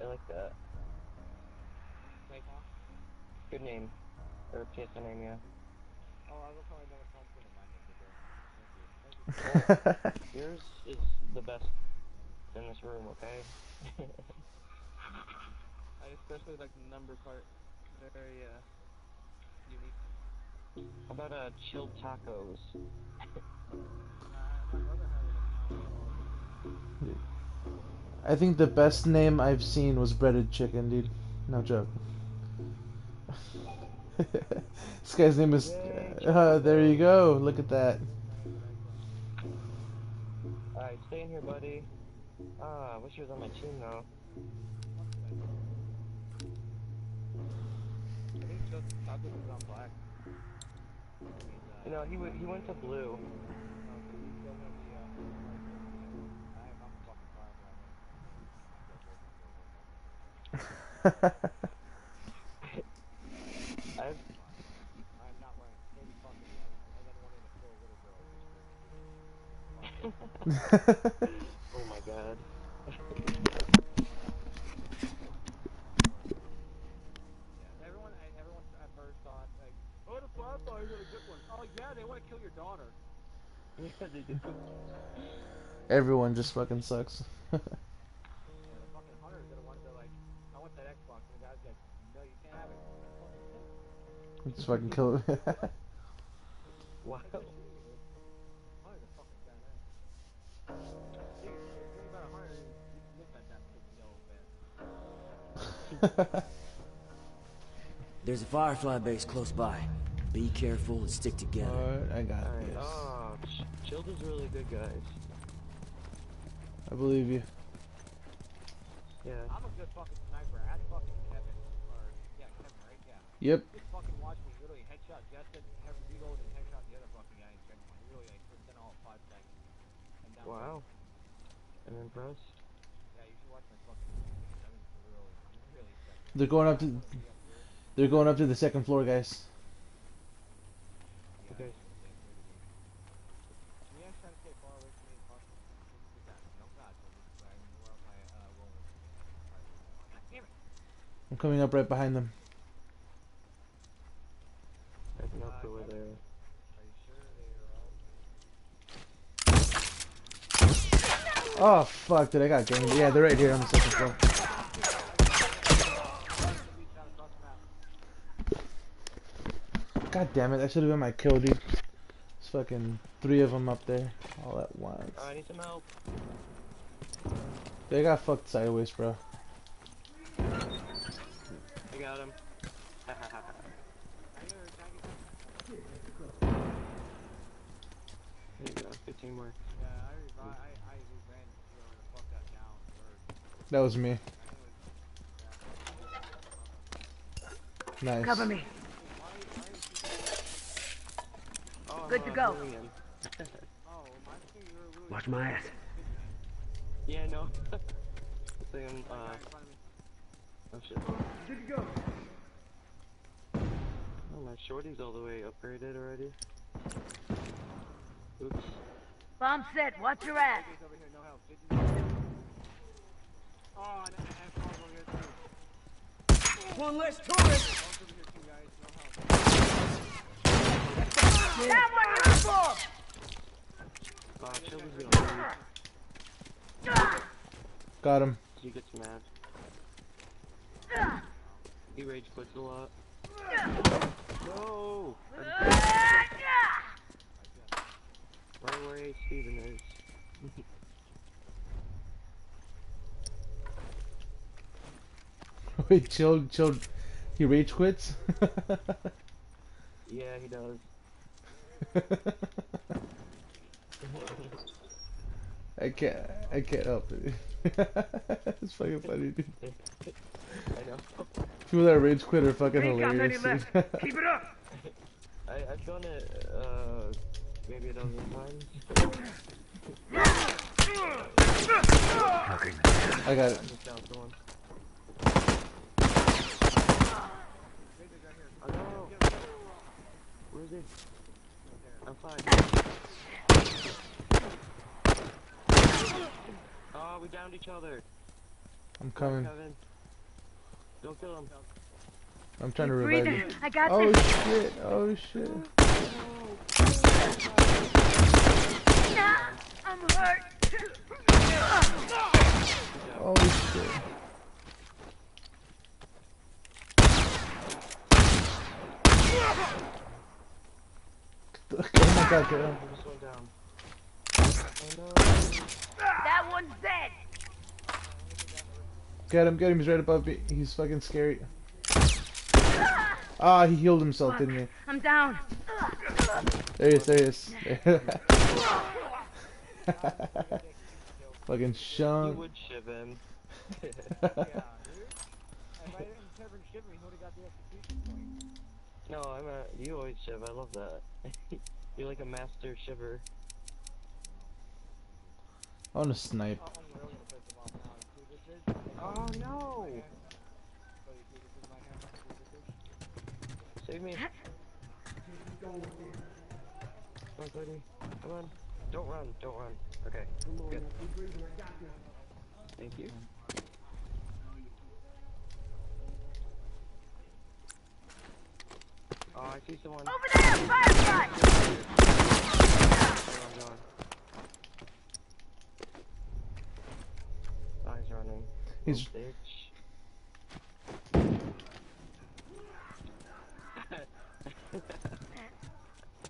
I like that. Like. Good name. Or PSN name, yeah. Oh, I will probably never come to my name bigger. Thank you. Thank you. Yours is the best in this room, okay? I especially like the number part. Very, uh, unique. How about uh, chilled tacos? Uh, my brother had it. I think the best name I've seen was breaded chicken, dude. No joke. this guy's name is. Uh, there you go. Look at that. Alright, stay in here, buddy. Ah, I wish he was on my team though. Uh, You know, he he went to blue. no, 'cause he's still gonna be, uh, I- I'm fucking fine, I've I'm not wearing any fucking yellow. I got one in the poor little girl. oh my god. Yeah, everyone, I- everyone at first thought like, oh, the flat boys are a good one. Oh yeah, they want to kill your daughter. Yeah, they do. Everyone just fucking sucks. at fucking kill yellow man. There's a Firefly base close by. Be careful and stick together. Alright, I got Alright, this. oh, Ch- Chilled really good, guys. I believe you. Yeah. I'm a good fucking sniper. Ask fucking Kevin, or yeah, Kevin, right? Yeah. Yep. Just fucking watch me literally headshot Justin, have and headshot the other fucking guy in checkpoint. Literally like within all five seconds. I'm down. Wow. I'm impressed. Yeah, you should watch my fucking. I mean, really, really sick. They're going up to. They're going up to the second floor, guys. Okay. Yeah, trying to stay far away from me as possible. Do that. No God, so this is where I knew where my uh, roll was. God damn it. I'm coming up right behind them. I have no clue where they are. Are you sure they are all? Oh fuck! Did I got gamed? Yeah, they're right here on the second floor. Somebody shot across the map. God damn it! That should have been my kill, dude. There's fucking three of them up there, all at once. I need some help. They got fucked sideways, bro. I got him. I hear it, can I get that? there you go, 15 more. Yeah, I revi- I, I ran whoever the fuck got down first. That was me. I knew it- Nice. Cover me. Oh, Good to uh, go. healing him. Oh, my thing, you were really Watch my ass. Yeah, no. Saying, uh, guy in front of me. oh shit. Good to go. Oh, my shorty's all the way upgraded already. Oops. Bomb set. Watch your ass. Oh, and, and, and over here too. One less tourist! Paul's over here too, guys, no help. Uniform. Chilled is gonna leave. Got him. He gets mad. He rage quits a lot. No! Right where Steven is. Wait, chill, chill. He rage quits. yeah, he does. I can't. I can't help it. it's fucking funny, dude. I know. People that rage quit are fucking We ain't got hilarious. left. Keep it up. I, I've done it, uh, maybe a dozen times. I got it. Just down for one. Oh no! Where is he? I'm fine. Oh, we downed each other. I'm coming. Kevin. Don't kill him. I'm trying to Keep revive breathing. you. I got Oh this. shit! Oh shit! Nah, I'm hurt. Holy shit! Oh my god! Get him. Just went down. Oh no. That one's dead. Get him! Get him! He's right above me. He's fucking scary. Ah, he healed himself, didn't he? I'm down. There he is. There he is. fucking You Sean. would shiv him. Yeah, dude. If I didn't Kevin shiv me, he would have got the execution point. No, I'm a. You always shiv. I love that. You're like a master shiver. I want to snipe. Oh, I'm really gonna piss him off now. See what this is? Oh no! My hand. So you see this is my hand. See what this is? Save me. Come on, buddy. Come on. Don't run. Don't run. Okay. Good. Thank you. Oh, I see someone. Over there, firefly. Where I'm going. Oh, he's running. He's- Little bitch.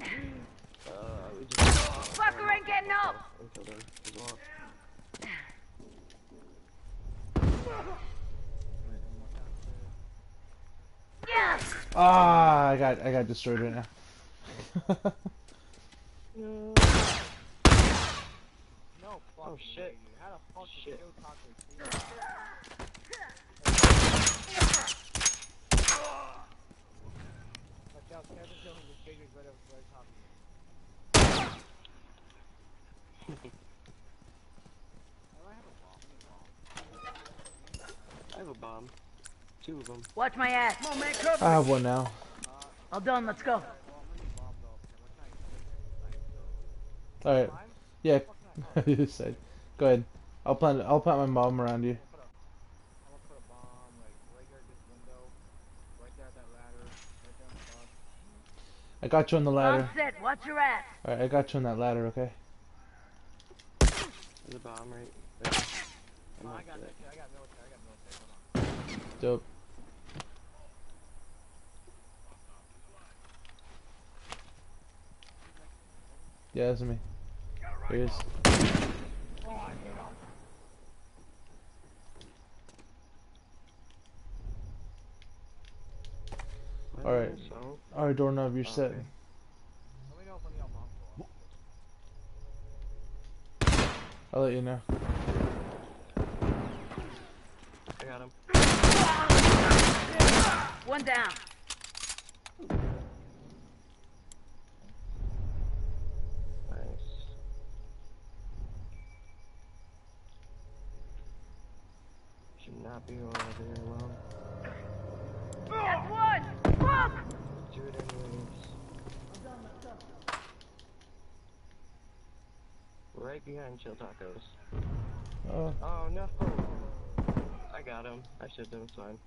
uh, we just Fucker ain't getting up. until then as well. Yes. Ah, I got I got destroyed right now. No. No oh, fucking shit. way. How the fuck Shit. Joe talk to his? Watch out, Kevin Jones is big as right up right top of you. Oh, I have a bomb. I have a bomb. Two of them. Watch my ass. Come on, man, cover. I have one now. All done. Let's go. Well, I'm gonna need bombs off. What's nice? All right. Yeah. You said. Go ahead. I'll plant. I'll plant my bomb around you. I'm put a bomb right here at this window, right there that ladder, right there on the bus. I got you on the Bomb ladder. set. Watch your ass. All right. I got you on that ladder. Okay. There's a bomb right there. Oh, I got good. that. I got military. I got military. Hold on. Dope. Yeah, that's me. Here he is. Alright. Alright, doorknob, you're set. Let me know if I need a bomb go off. I'll let you know. I got him. One down. Nice. Should not be over there alone. That's one. Fuck. Do it anyways. Right behind Chill Tacos. Oh, Oh no! I got him. I should have. It's fine.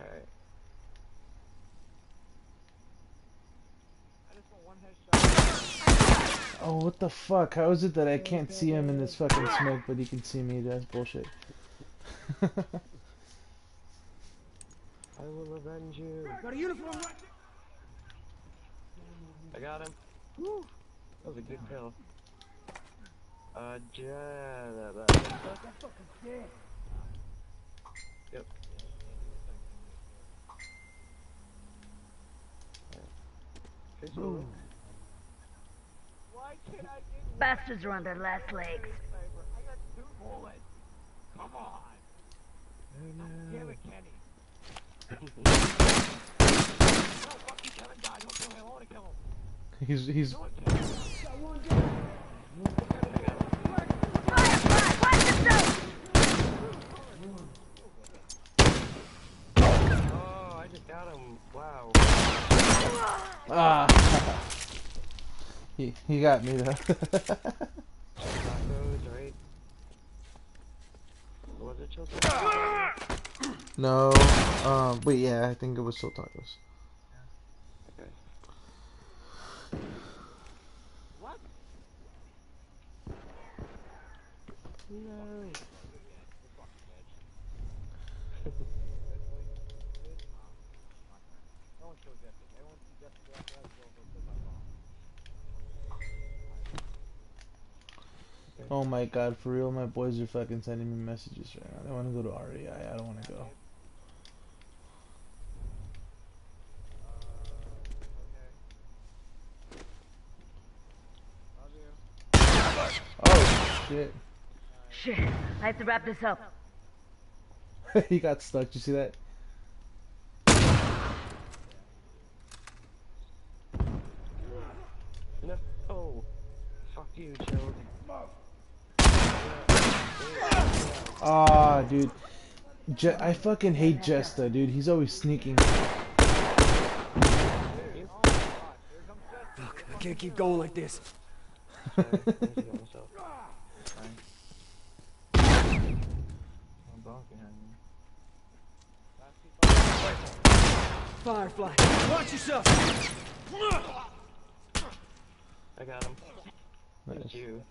Alright. I just want one headshot. Oh, what the fuck? How is it that I can't see him in this fucking smoke, but he can see me? That's bullshit. I will avenge you. Got a uniform right I got him. Woo! That was a good kill. Uh, ja- Yep. Here's a look. Why can't I get Bastards are on their last legs. sniper? I got two bullets. Come on. Damn it, Kenny. No, fuck you, Kevin. Die. Don't kill him. I want to kill him. He's he's Do it, Kevin. Firefly. Oh, I just got him. Wow. ah. He he got me though. Tacos, right? Was it chilled? no. Um. Wait. Yeah. I think it was still tacos. Okay. What? No. No one killed Jesse. Everyone sees Jesse after that, go go kill my mom. Oh my god, for real, my boys are fucking sending me messages right now. They want to go to REI. I don't want to go. Oh shit. Shit. I have to wrap this up. he got stuck. You see that? No. Oh. Fuck you, chilled. Ah, dude. Je- I fucking hate Jesta, dude. He's always sneaking. Fuck, I can't keep going like this. Sorry, I need to get myself. I'm bonking on you. Firefly, watch yourself! I got him. Nice. Thank you.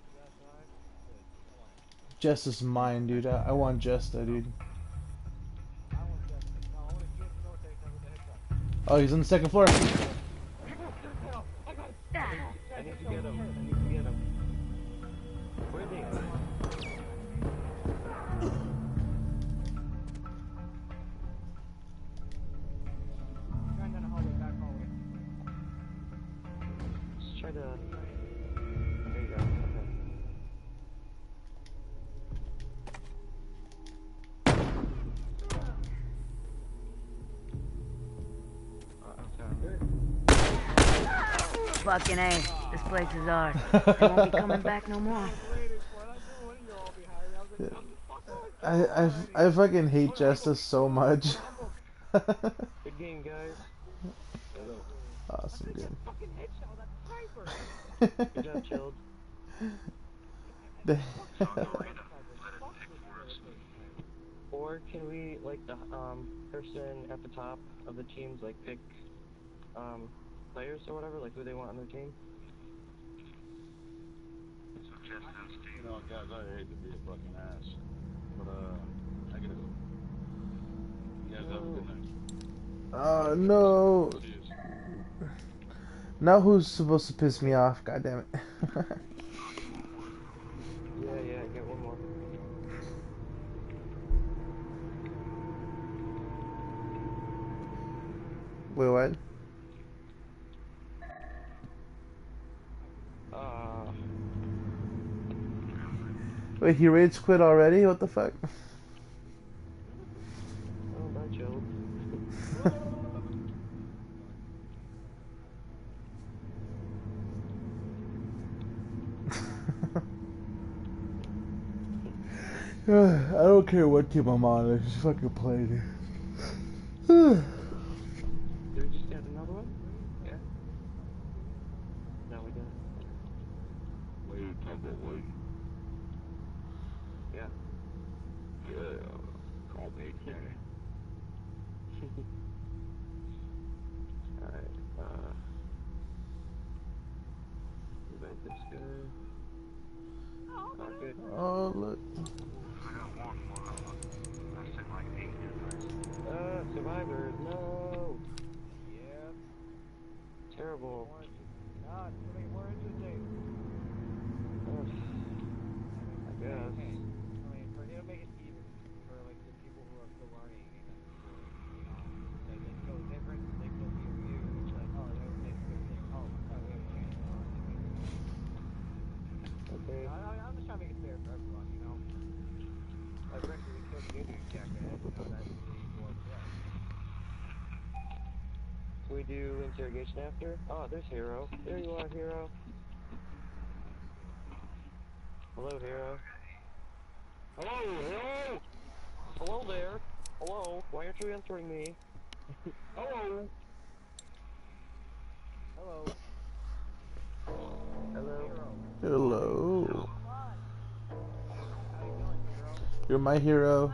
Jesta's mine, dude. I, I want Jesta, dude. Oh, he's on the second floor. I need to get him. I need to get him. Where are they? Fucking A. This place is ours. They won't be coming back no more. Waiting for it. I knew one of you all be hired. I I, I, I fucking hate Justice so much. Good game, guys. awesome, dude. fucking headshot. That's sniper. Good job, chilled. Or can we, like the um person at the top of the teams, like pick um players or whatever, like who they want on their team? You know, guys, I hate to be a fucking ass, but uh, I gotta go. You guys have a good night. Oh no. Now who's supposed to piss me off? God damn it. Yeah, yeah, get one more. Wait, what? Uh, Wait, he rage quit already? What the fuck? oh, chilled. I don't care what team I'm on, I just fucking play, dude. Did we just get another one? Yeah. No, we didn't. Wait, talk about wait. Yeah. Yeah, call me Kenny. Alright, uh. Invite this guy. Oh, good. oh, look. Uh, survivors, no! Yeah. Terrible. after? Oh, there's Hero. There you are, Hero. Hello, Hero. Hello, Hero! Hello there. Hello. Why aren't you answering me? Hello. Hello. Hello. Hello. You're my hero.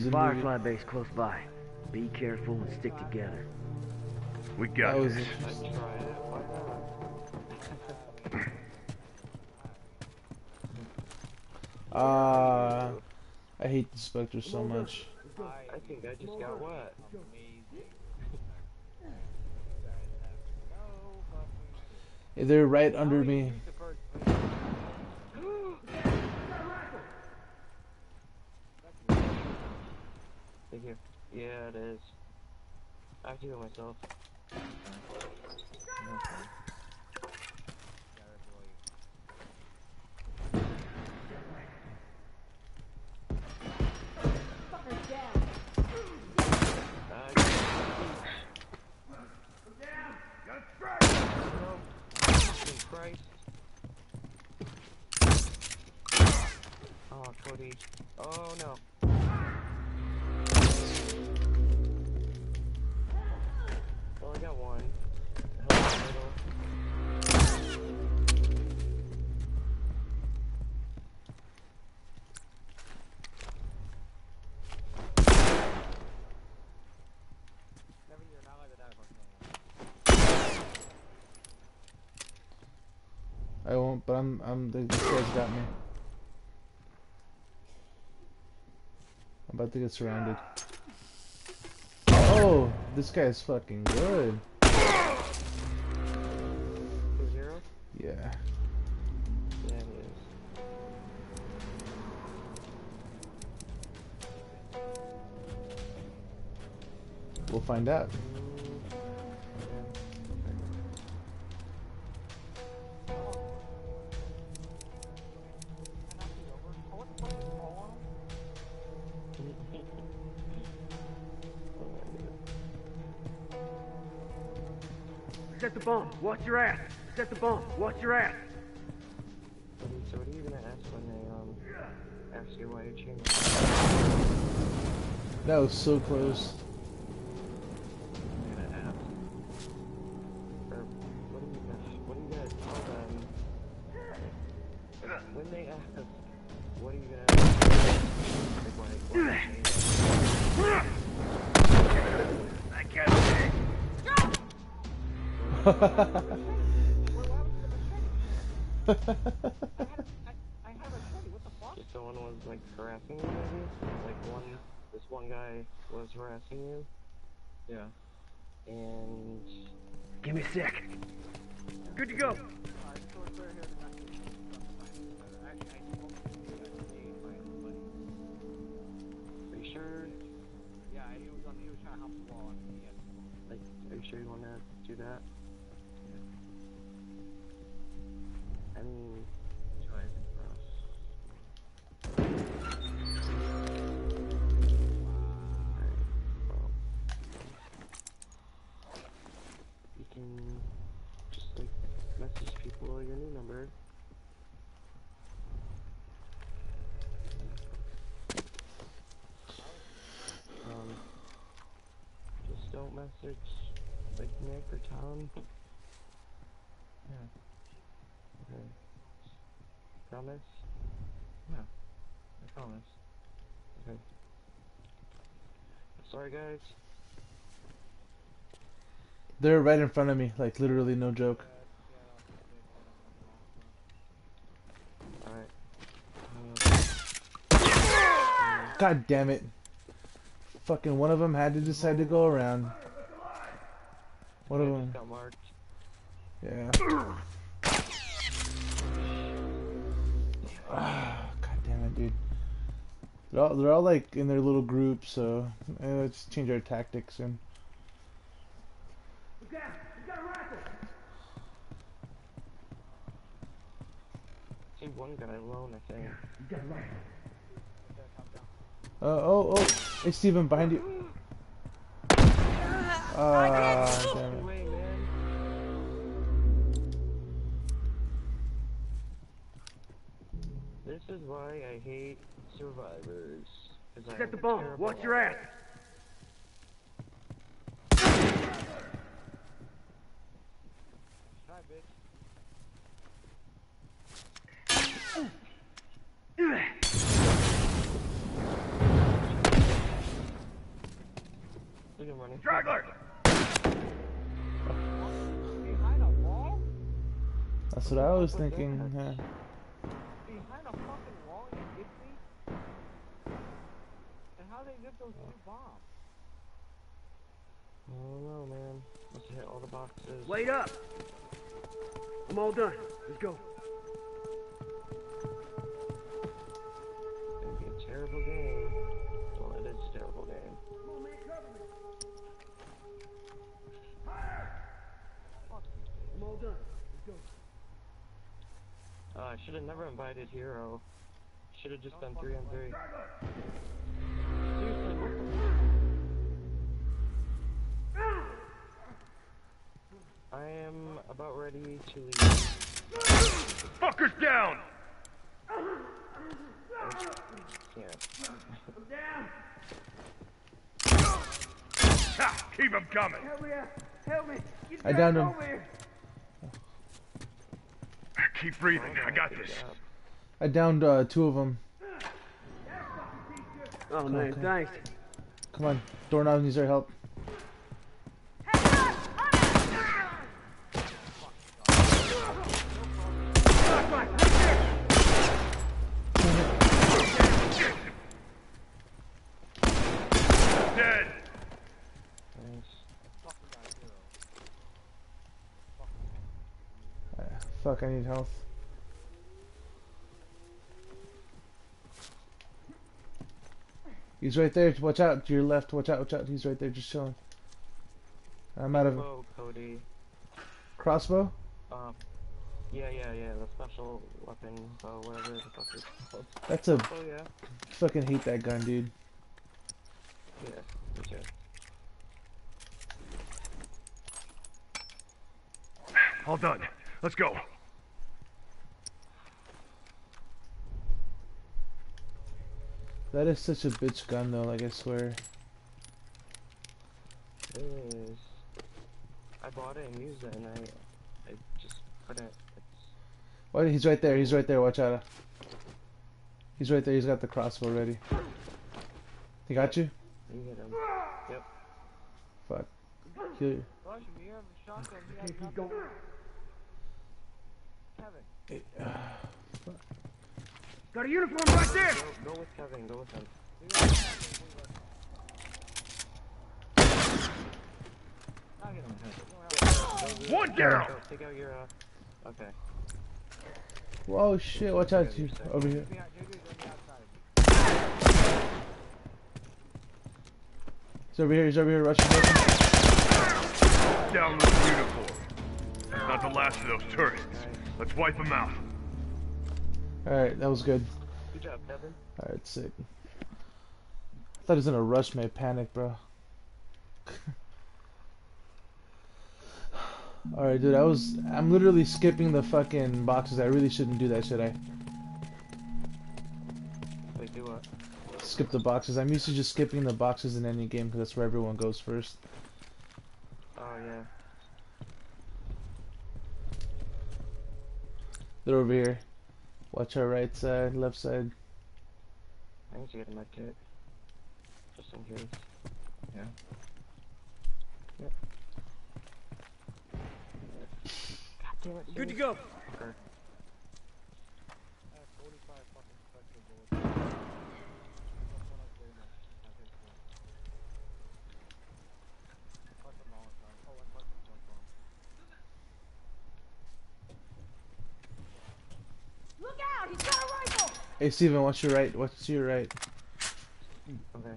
Like, Prison movie. Firefly base close by. Be careful and stick together. We That got was this. I'd it. Why? Uh, I hate the Spectre so much. I think I just got wet. Amazing. You guys have no fucking They're right under How Thank you. Yeah, it is. I to do it myself. Oh, Cody. Oh no. For killing I won't, but I'm, I'm, the, this guy's got me. I'm about to get surrounded. This guy's fucking good. Zero? Yeah. Yeah, it is. We'll find out. Watch your ass. Set the bomb. Watch your ass. So, so what are you gonna ask when they um ask you why you changed? That was so close. You're ask. What are you gonna what are you gonna tell? Like, when they ask, what are you gonna ask? Like why why If someone was like harassing you, maybe like one this one guy was harassing you. Yeah. And Give me a sec. Good to go. Alright, so it's right here in the back. Actually, I spoke to you guys today by somebody. are you sure? Yeah, he was on, he was trying to hop the wall on me. Like, are you sure you want to do that? You can just, like, message people your new number. Um, just don't message like Nick or Tom. Okay. Promise? Yeah. I promise. Okay. Sorry guys. They're right in front of me, like literally no joke. Alright. God damn it. Fucking one of them had to decide to go around. One of them. just got marked. Yeah. dude. They're all, they're all like in their little groups, so eh, let's change our tactics soon. See one guy alone, I think. Uh, oh, oh, hey Steven, behind you. Ah, why I hate survivors. 'cause I Set the bomb. Watch your ass. Try, bitch. Look at him running. Straggler! Behind a wall? That's what I was thinking. they get those two bombs? I don't know, man. Hit all the boxes. Wait up! I'm all done. Let's go. Gonna be a terrible game. Well, it is a terrible game. I'm all done. Let's go. Uh, I should have never invited Hero. Should have just done 3 on 3. I am about ready to leave. Fuckers down! Yeah. Ha! Keep them coming! Help me! Help me! I downed him. Keep breathing. I got this. I downed uh, two of them. Oh, man, okay. thanks. Come on, Doorknob needs our help. Dead! Nice. Uh, fuck, I need health. He's right there. Watch out to your left. Watch out. Watch out. He's right there, just chilling. I'm out of Whoa, Cody. crossbow. Um, yeah, yeah, yeah. The special weapon, bow, whatever the fuck it's called. That's a Oh yeah. fucking hate that gun, dude. Yeah. Me too. All done. Let's go. That is such a bitch gun, though. Like I swear. It is. I bought it and used it, and I, I just couldn't. It's Oh, he's right there. He's right there. Watch out. He's right there. He's got the crossbow ready. He got you? you hit him. Yep. Fuck. Kill you. Rush him, you have a shotgun, he has nothing. Kevin, uh, Got a uniform right there! Go, go with Kevin. Go with him. not get him. One down! Take out your. Uh, okay. Whoa, shit. Watch out. You, over here. Behind, JJ's on the outside. He's over here. He's over here. Rushing. rushing. Down with the uniform. Not the last of those turrets. Let's wipe them out. Alright, that was good. Good job, Kevin. Alright, sick. I thought he was in a rush me. panic, bro. Alright, dude. I was. I'm literally skipping the fucking boxes. I really shouldn't do that, should I? Wait, do what? Skip the boxes. I'm used to just skipping the boxes in any game because that's where everyone goes first. Oh yeah. They're over here. Watch our right side, left side. I need to get a med kit. Just in case. Yeah. Yep. God damn it. Good to go. Fucker. I have 45 fucking spectral bullets. That's what I say, man. I think so. Fuck the Molotov. Oh, I fucked the jump bomb. Look out! He's got a rifle! Hey, Steven, what's your right. What's your right. Okay.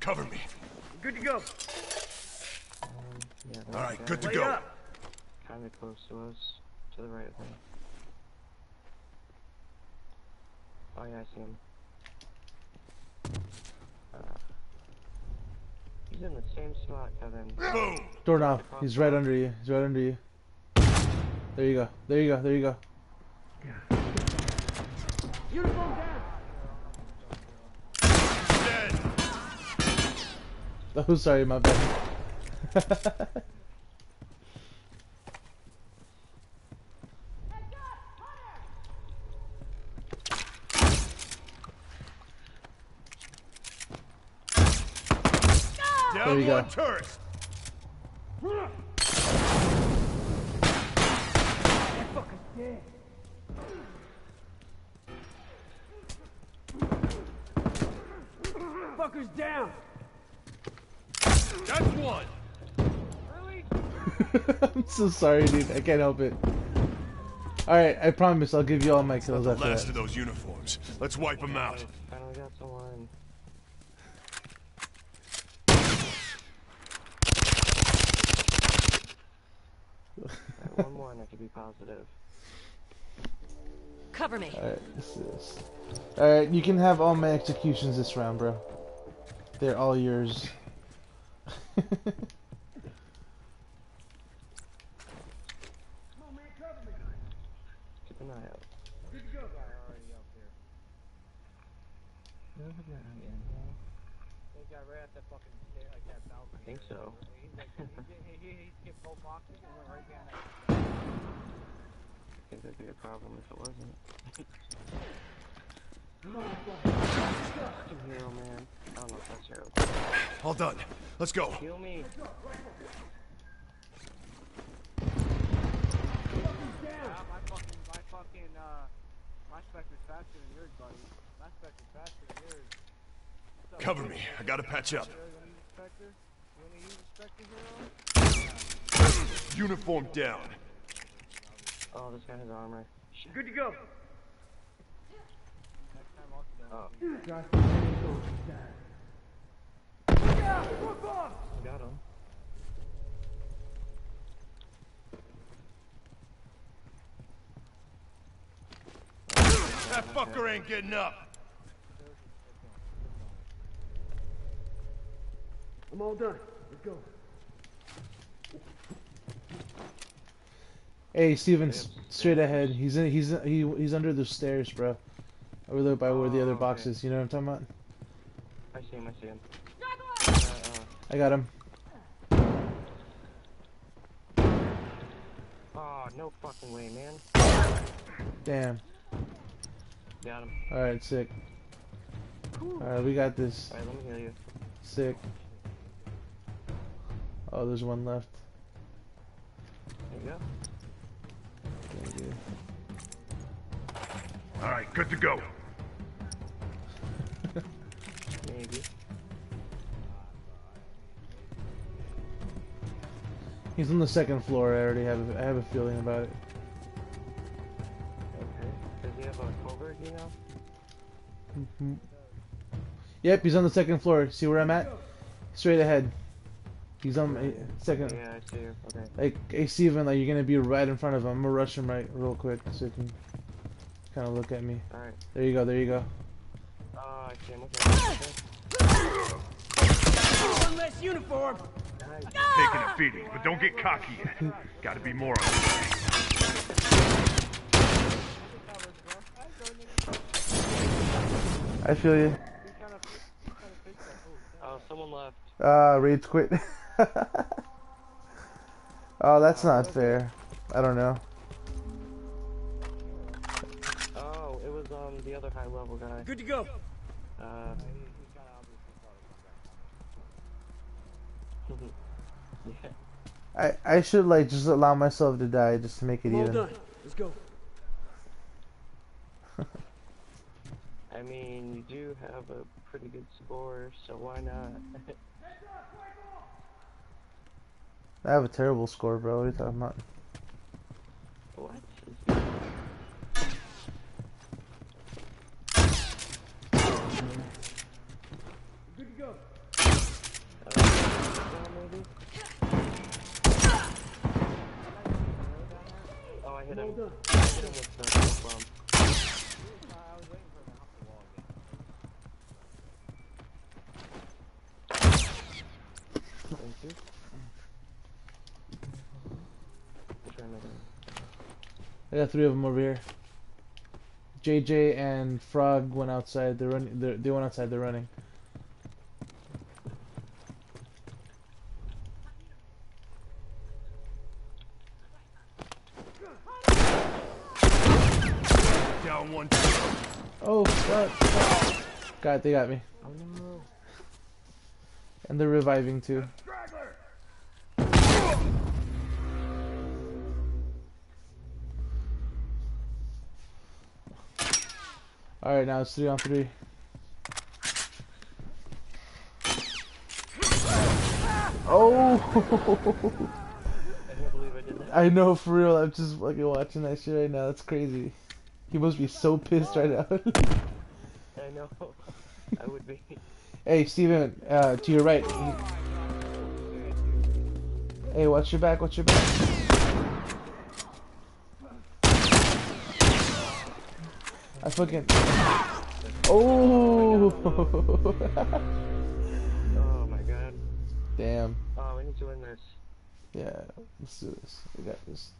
Cover me. Good to go. Um, yeah, All right, that good to guy go. up. Kinda close to us, to the right of him. Yeah, I him. Uh, he's in the same spot, Kevin. Boom. Doorknob. He's right under you. He's right under you. There you go. There you go. There you go. Uniform down. Dead. Oh, sorry, my bad. Down you go. one turret. Fucker's down. That's one. I'm so sorry, dude. I can't help it. Alright, I promise I'll give you all my kills The after last that. of those uniforms. Let's wipe them out. Finally got someone. One more and I could be positive. Cover me. Alright, this is. Alright, you can have all my executions this round, bro. They're all yours. Keep an eye out. Good to go. Guy already up there. No, no, yeah, That guy right at that fucking stair, like that balcony. I think so. He's like, he, he, he, he skipped both boxes and went right behind that. I think that'd be a problem if it wasn't. Fucking hero, man. I don't know if that's hero. All done. Let's go. Heal me. My fucking, my fucking, my spec is faster than yours, buddy. My spec is faster than yours. What's up, Cover me. I gotta patch up. Hero, you wanna use Spectre? You wanna use Spectre, hero? Uniform down. Oh, this guy has armor. Shit. Good to go. Next time I'll kill Oh, got him. That fucker ain't getting up. I'm all done. Let's go. Hey, Steven, straight ahead. He's in. He's he, he's under the stairs, bro. Over there by where the Oh, other okay. boxes. You know what I'm talking about? I see him, I see him. Uh, I got him. oh, no fucking way, man. Damn. Got him. All right, sick. All right, we got this. Alright, let me heal you. Sick. Oh, there's one left. There you go. All right, good to go. Maybe. He's on the second floor. I already have. A, I have a feeling about it. Okay. Does he have a covert, you know? Mhm. Yep, he's on the second floor. See where I'm at? Straight ahead. He's on my second. Yeah, I see you. Okay. Like, hey Steven, like you're gonna be right in front of him. I'm gonna rush him right real quick so you can kind of look at me. Alright. There you go. There you go. Oh, I see him. Okay. okay. One less uniform. Nice. Taking a beating, but don't get cocky yet. Gotta be more on. I feel you. Oh, someone left. Ah, rage quit. oh, that's not fair. I don't know. Guy. Good to go. Uh. yeah. I I should like just allow myself to die just to make it I'm even. done. Let's go. I mean, you do have a pretty good score, so why not? I have a terrible score, bro. What are you talking about? what? Good to go. Uh, maybe? Oh, I hit I'm all him. done. I hit him with the smoke bomb. I was waiting for him to hop the I got three of them over here. JJ and Frog went outside. They're running. They're, they went outside. They're running. Down one. Oh fuck! fuck. God, they got me. Oh no. And they're reviving too. All right, now it's three on three. Oh! I know for real. I'm just fucking watching that shit right now. That's crazy. He must be so pissed right now. I know. I would be. hey, Steven, uh, to your right. Hey, watch your back. Watch your back. I fucking. Oh! Oh my god. Damn. Oh, we need to win this. Yeah, let's do this. We got this.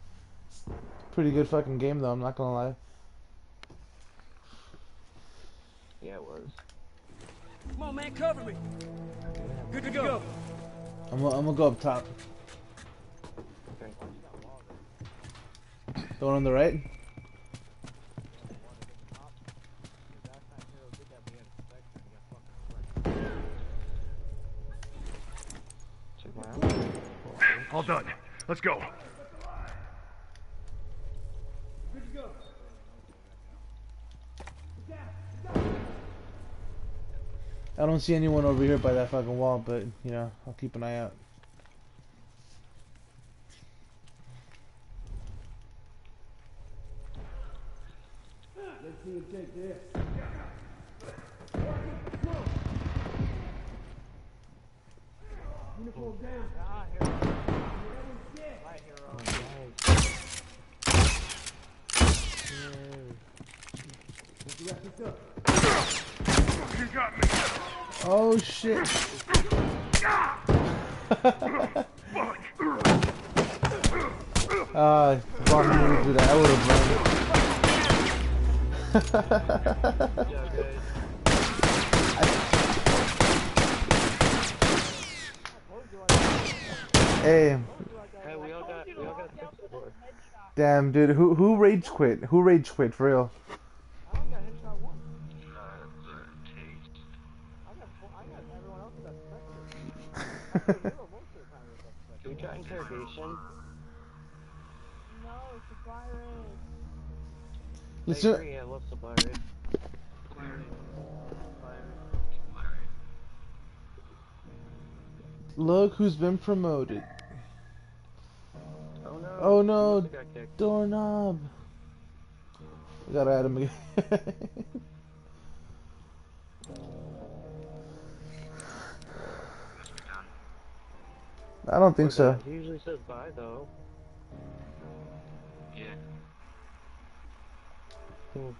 Pretty good fucking game though. I'm not gonna lie. Yeah, it was. Come on, man, cover me. Good to go. I'm, gonna- I'm gonna go up top. Okay. The one on the right. Check my out. All done. Let's go. Good to go. I don't see anyone over here by that fucking wall, but you know, I'll keep an eye out. Let's see take this. Uniform down. Ah, hero. Right, hero. Let's wrap this up. You got me. Oh shit! Ah, wrong move to do that. I would have run. Yeah, guys. hey, Hey, we all got, we all got damn, dude, who who rage quit? Who rage quit for real? Can we try interrogation? No, it's a fire. Let's I Look who's been promoted. Oh no. Oh no, Melissa got kicked. doorknob. We gotta add him again. I don't think so. He usually says bye though. Yeah. Hmm.